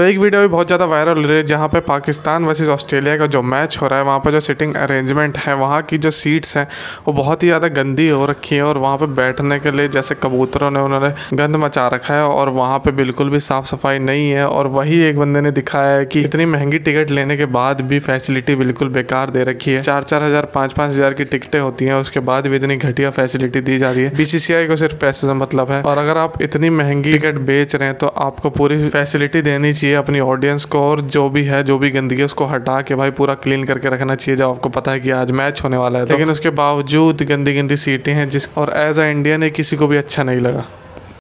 तो एक वीडियो भी बहुत ज़्यादा वायरल हो रही है, जहाँ पे पाकिस्तान वर्सेस ऑस्ट्रेलिया का जो मैच हो रहा है, वहाँ पर जो सिटिंग अरेंजमेंट है, वहाँ की जो सीट्स हैं, वो बहुत ही ज़्यादा गंदी हो रखी है और वहाँ पे बैठने के लिए जैसे कबूतरों ने, उन्होंने गंद मचा रखा है और वहाँ पर बिल्कुल भी साफ़ सफ़ाई नहीं है और वही एक बंदे ने दिखाया है कि इतनी महँगी टिकट लेने के बाद भी फैसिलिटी बिल्कुल बेकार दे रखी है। चार चार हज़ार पाँच पाँच हज़ार की टिकटें होती हैं, उसके बाद भी इतनी घटिया फैसिलिटी दी जा रही है। बीसीसीआई को सिर्फ़ पैसे से मतलब है। और अगर आप इतनी महँगी टिकट बेच रहे हैं तो आपको पूरी फैसिलिटी देनी चाहिए। अपनी ऑडियंस को और जो भी है जो भी गंदगी है उसको हटा के भाई पूरा क्लीन करके रखना चाहिए जब आपको पता है कि आज मैच होने वाला है तो। लेकिन उसके बावजूद गंदी गंदी सीटें हैं जिस और एज अ इंडियन किसी को भी अच्छा नहीं लगा